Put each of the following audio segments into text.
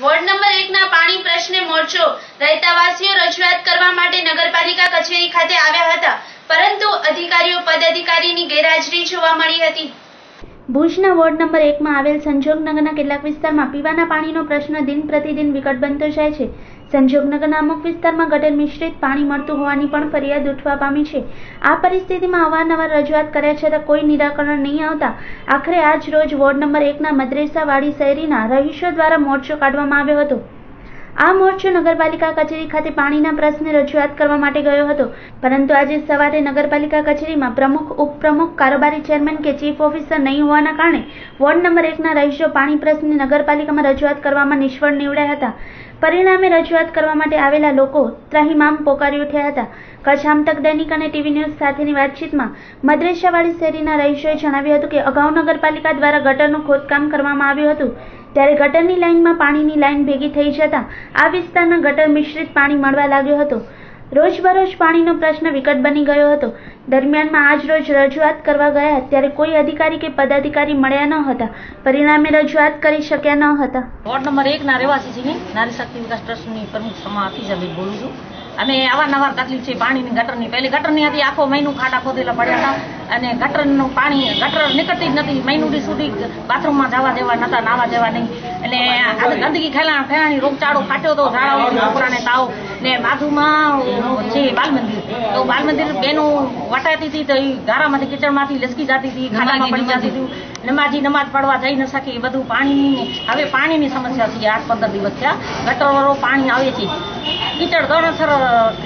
Ward number એકના પાણી પ્રશ્ને મોરચો. રહેતાવાસીઓ રજૂઆત કરવા માટે નગરપાલિકા કચેરી ખાતે આવ્યા હતા. પરંતુ અધિકારીઓ, પદાધિકારીની ગેરહાજરી જોવા મળી હતી. ભુજના વોર્ડ નંબર એકમાં આવેલ સંજોગનગરના કેટલાક વિસ્તારમાં પીવાના પાણીનો પ્રશ્ન દિન પ્રતિદિન વિકટ બનતો જાય છે. સંજોગનગરના અમુક વિસ્તારમાં ગટર મિશ્રિત પાણી મળતું હોવાની પણ ફરિયાદ ઉઠવા પામી છે. આ પરિસ્થિતિમાં અવારનવાર રજૂઆત કર્યા છતાં કોઈ નિરાકરણ નહીં આવતા. આખરે આજ રોજ વોર્ડ નંબર એકના મદ્રેસાવાડી શહેરીના રહીશો દ્વારા મોરચો કાઢવામાં આવ્યો હતો. આ મોરચો નગરપાલિકા કચેરી ખાતે પાણીના પ્રશ્ને રજૂઆત કરવા માટે ગયો હતો. પરંતુ આજે સવારે નગરપાલિકા કચેરીમાં પ્રમુખ, ઉપપ્રમુખ, કારોબારી ચેરમેન કે ચીફ ઓફિસર નહીં હોવાના કારણે વોર્ડ નંબર એકના રહીશો પાણી પ્રશ્ને નગરપાલિકામાં રજૂઆત કરવામાં નિષ્ફળ નીવડ્યા હતા. પરિણામે રજૂઆત કરવા માટે આવેલા લોકો ત્રાહિમામ પોકારી ઉઠ્યા હતા. કચ્છ આમતક દૈનિક અને ટીવી ન્યૂઝ સાથેની વાતચીતમાં મદ્રેસાવાડી શેરીના રહીશોએ જણાવ્યું હતું કે અગાઉ નગરપાલિકા દ્વારા ગટરનું ખોદકામ કરવામાં આવ્યું હતું. ત્યારે ગટરની લાઇનમાં પાણીની લાઇન ભેગી થઈ જતા આ વિસ્તારના ગટર મિશ્રિત પાણી મળવા લાગ્યું હતો. રોજબરોજ પાણીનો પ્રશ્ન વિકટ બની ગયો હતો. દરમિયાનમાં આજ રોજ રજૂઆત કરવા ગયા, ત્યારે કોઈ અધિકારી કે પદાધિકારી મળ્યા ન હતા. પરિણામે રજૂઆત કરી શક્યા ન હતા. વોર્ડ નંબર એકના રહેવાસી છીએ નારી શક્તિ વિકાસ ટ્રસ્ટની પ્રમુખ સમા હફીઝાબેન બોલું છું. અમે અવારનવાર તકલીફ છે પાણીની ગટરની. પહેલી ગટરની હતી, આખો મહિનું ખાડા ખોદેલા પડ્યા હતા. અને ગટરનું પાણી, ગટર નીકળતી જ નથી. મહિનું સુધી બાથરૂમમાં જવા દેવા નતા, નાવા દેવા નહીં. અને આ ગંદકી ખેલા ફેલાણી રોગચાળો ફાટ્યો હતો ઝાડા છોકરાને તાવ ને બાજુમાં છે બાલ મંદિર તો બાલ મંદિર બેનું વટાતી હતી તો એ ગારામાંથી કિચડમાંથી લસકી જતી હતી ખાડામાં પડી જતી હતી. નમાજી નમાજ પડવા જઈ ન શકી બધું પાણીની હવે પાણીની સમસ્યા છે આઠ પંદર દિવસ થયા. ગટરવાળો પાણી આવે છે. કીચડ ગણસર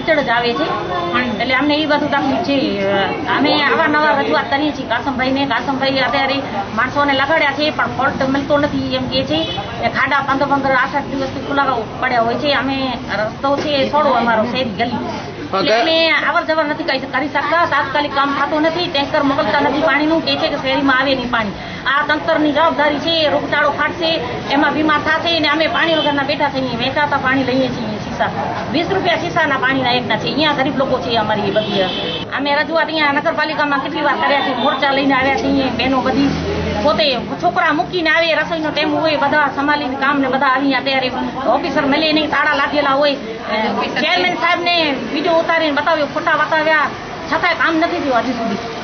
કીચડ જ આવે છે. એટલે અમને એ બધું તકલીફ છે અમે અવારનવાર રજૂઆત કરીએ છીએ. કાસમભાઈને કાસમભાઈ અત્યારે માણસોને લગાડ્યા છે પણ ફોલ્ટ મળતો નથી એમ કે છે. ખાડા પંદર પંદર આઠ આઠ દિવસથી ખુલ્લા પડ્યા હોય છે. અમે રસ્તો છે છોડો અમારો શેરી ગલી. એટલે અમે અવર જવર નથી કરી શકતા. તાત્કાલિક કામ થતું નથી. ટેન્કર મોકલતા નથી પાણીનું. કે છે કે શેરીમાં આવે નહીં પાણી. આ તંત્રની જવાબદારી છે રોગચાળો ફાટશે એમાં બીમાર થશે અને અમે પાણી વગરના બેઠા થઈએ વેચાતા પાણી લઈએ છીએ. શીશા વીસ રૂપિયા શીશાના પાણીના એકના છે. અહીંયા ગરીબ લોકો છે અમારી બધી. અમે રજૂઆત અહીંયા નગરપાલિકામાં કેટલી વાર કર્યા છે? મોરચા લઈને આવ્યા છીએ બહેનો બધી. પોતે છોકરા મૂકીને આવે રસોઈનો ટાઈમ હોય બધા સંભાળીને કામ ને બધા આવી ત્યારે ઓફિસર મળે નહીં તાળા લાગેલા હોય. ચેરમેન સાહેબને વીડિયો ઉતારીને બતાવ્યો ફોટા બતાવ્યા. છતાંય કામ નથી થયું હજી સુધી.